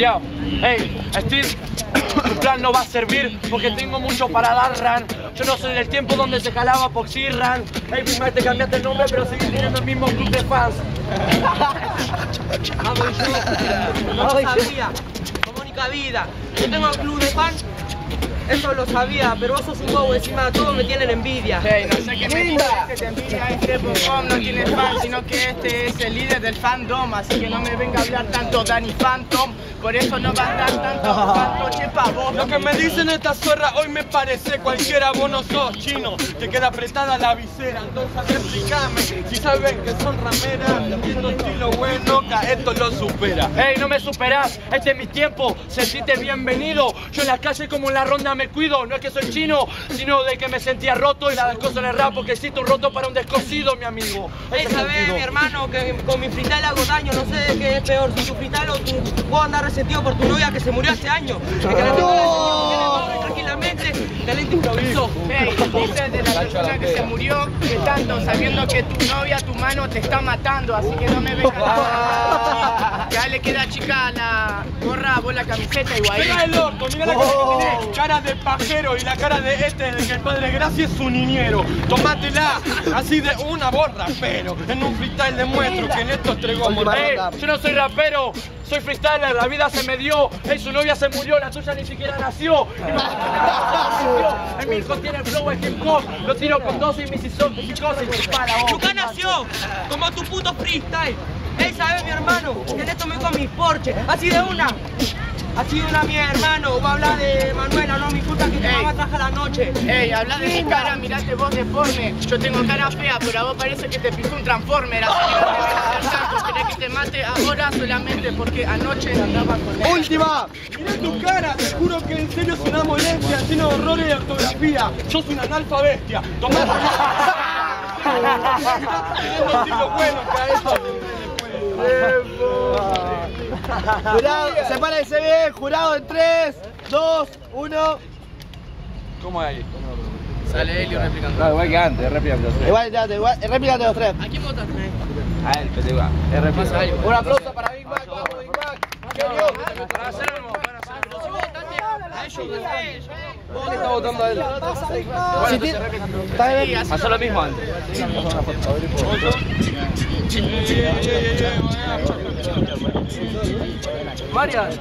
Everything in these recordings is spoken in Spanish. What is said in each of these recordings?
Yo, hey, Steve, tu plan no va a servir porque tengo mucho para dar, Ran. Yo no soy del tiempo donde se jalaba Poxy, Ran. Hey, prima, te cambiaste el nombre, pero sigues teniendo el mismo club de fans. No sabía. Como vida. Yo tengo un club de fans. Eso lo sabía, pero vos sos un bobo, encima de todo me tienen envidia. Hey, no sé qué me dices que te envidia este no tiene fan, sino que este es el líder del fandom, así que no me venga a hablar tanto Danny Phantom, por eso no va a dar tanto fantoche pa' vos. Lo que me dicen esta zorra hoy me parece cualquiera, vos no sos chino, te queda apretada la visera, entonces explícame, si saben que son rameras, viendo estilo bueno, esto lo supera. Hey, no me superás, este es mi tiempo, sentite bienvenido. Yo en la calle como en la ronda me cuido, no es que soy chino, sino de que me sentía roto y la cosas en el rap porque existe un roto para un descosido, mi amigo. Ey, Ese es el sabés, sentido. mi hermano, que con mi freestyle hago daño, no sé de qué es peor, si tu freestyle o tu puedo andar resentido por tu novia que se murió hace años. Tranquilamente, talento improvisó. Hey, dices de la persona que se murió, que tanto, sabiendo que tu novia, tu mano te está matando, así que no me vengas Ya le queda chica la vos la camiseta y guay. Mira el orto, mira la cara que tiene, cara de pajero y la cara de este de que el padre Gracia es su niñero. Tomátela, así de una borra, pero en un freestyle demuestro que en esto entregó amor. Hey, yo no soy rapero, soy freestyler, la vida se me dio, hey, su novia se murió, la tuya ni siquiera nació. El Mirko tiene el flow de hip hop, lo tiro con dos y mis psicosis para vos. Luca nació como tu puto freestyle. Ey, sabes mi hermano, que en esto me con mi Porsche, así de una. Así de una mi hermano, va a hablar de Manuela, no mi puta que tu mamá traje a la noche. Ey, habla de mi cara, mirate vos deforme. Yo tengo cara fea, pero a vos parece que te pisó un transformer. Así que no te vengas a hacer tanto. ¿Querés que te mate ahora solamente porque anoche andaba con él? Última. Mira tu cara, te juro que en serio es una molestia, lleno de errores de ortografía. Sos una estilo bueno, que esto Jurado, sepárense bien. Jurado en 3, 2, 1. ¿Cómo hay? Sale Helio replicando. No, igual que antes, tres. Igual, ya, igual, réplica de los tres. ¿A quién votas? A él, pero igual. Es réplica. Un aplauso para Big Mac. Vamos, Big Mac. Genio. Para hacerlo, para hacerlo. Pasó lo mismo antes. Varias.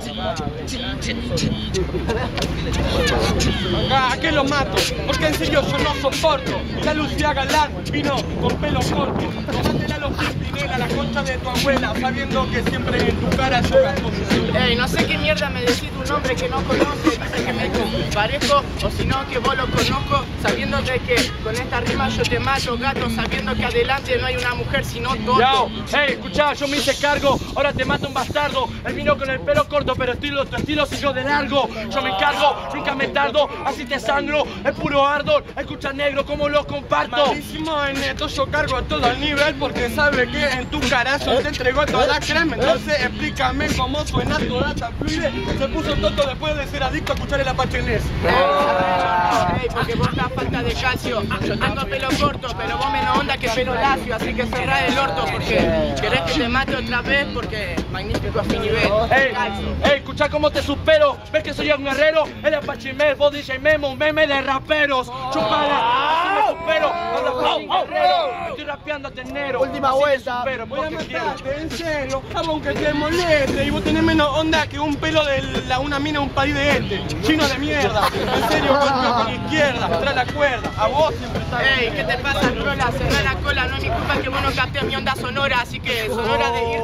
Acá, ¿a qué lo mato? Porque en serio yo no soporto. La Lucía Galán vino con pelo corto. Tomátela los Pimpinela, la concha de tu abuela, sabiendo que siempre en tu cara yo gasto. Ey, no sé qué mierda me decís un hombre que no conoce, dice que me parezco, o si no que vos lo conozco, sabiendo de que con esta rima yo te mato, gato, sabiendo que adelante no hay una mujer sino todo. hey, escuchá, yo me hice cargo, ahora te mata un bastardo. Él vino con el pelo corto, pero estilo, tu estilo siguió de largo. Yo me encargo, nunca me tardo, así te sangro. Es puro ardor, escucha negro, como lo comparto. Malísimo en esto yo cargo todo el nivel porque sabe que en tu cara yo te entregó toda la crema. Entonces explícame cómo suena toda esta fluide. Se puso tonto después de ser adicto a escuchar el Apache Ness. Ey, porque vos estás falta de calcio. Yo tengo pelo corto, pero vos menos onda que pelo lacio, así que cerrá el orto porque querés que te mate otra vez porque magnífico a fin nivel. Ey, ey, escuchá cómo te supero. ¿Ves que soy un guerrero? El Apache Mel, vos DJ Memo, un meme de raperos. Chupala, así me supero. Hablo fucking guerrero. Estoy rapeando a enero. Última vuelta. Voy a matarte, en serio, aunque te moleste y vos tenés menos onda que un pelo de la, una mina un país de este, chino de mierda, en serio, golpeo con izquierda, trae la cuerda, a vos siempre está Ey, ¿qué te pasa, trola? Cerrá la cola, no es mi culpa que vos no captes mi onda sonora, así que sonora de ahora,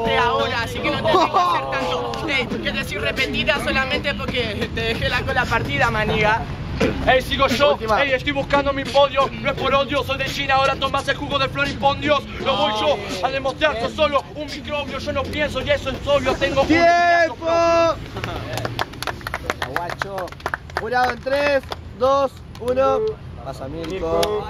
así que no te que hacer tanto. Ey, que decir repetida solamente porque te dejé la cola partida, maniga. Ey, sigo yo, ey, estoy buscando mi podio, no es por odio, soy de China, ahora tomas el jugo de floripondios, lo voy yo a demostrar, sos solo un microbio, yo no pienso y eso es obvio, tengo un ¡Tiempo! Guacho. Jurado en 3, 2, 1. Pasa Mirko.